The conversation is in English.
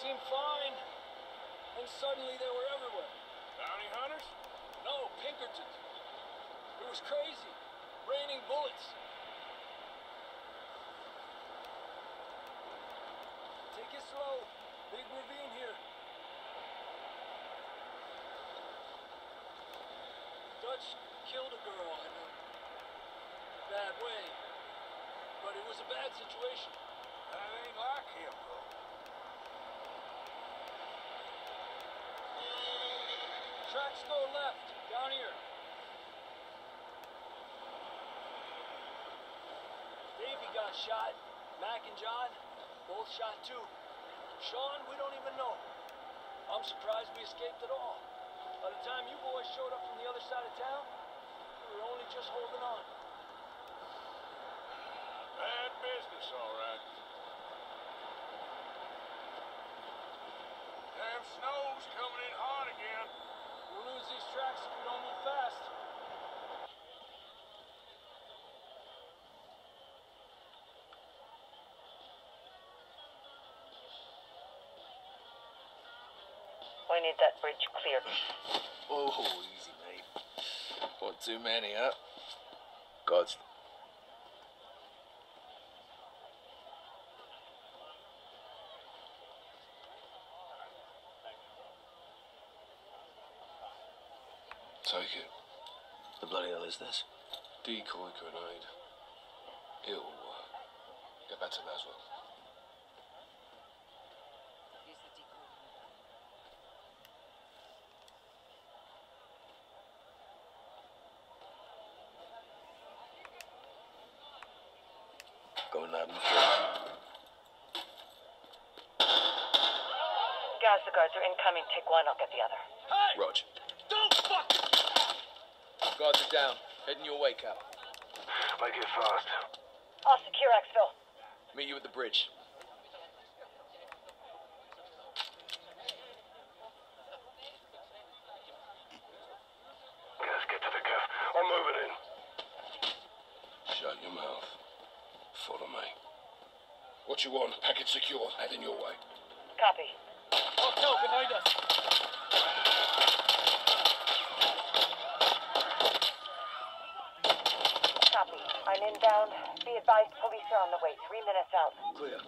seemed fine. And suddenly they were everywhere. Bounty hunters? No, Pinkertons. It was crazy. Raining bullets. Take it slow. Big ravine here. Dutch killed a girl in a bad way. But it was a bad situation. That ain't like him, though. Tracks go left, down here. Davey got shot. Mac and John, both shot too. Sean, we don't even know. I'm surprised we escaped at all. By the time you boys showed up from the other side of town, we were only just holding on. Bad business, all right. Damn snow's coming in hot again. We'll lose these tracks if we don't move fast. We need that bridge cleared. Oh, easy, mate. One too many, huh? God's. Take it. The bloody hell is this? Decoy grenade. It'll work. Get back to Laswell. Go and have. Gas the guards are incoming. Take one, I'll get the other. Hey! Rog. Don't fuck! Guards are down. Heading your way, Cap. Make it fast. I'll secure exfil. Meet you at the bridge. Let's get to the caf. I'm moving in. Shut your mouth. Follow me. What you want? Package secure. Heading your way. Copy. Hotel behind us. Copy. I'm inbound. Be advised, police are on the way. Three minutes out. Clear.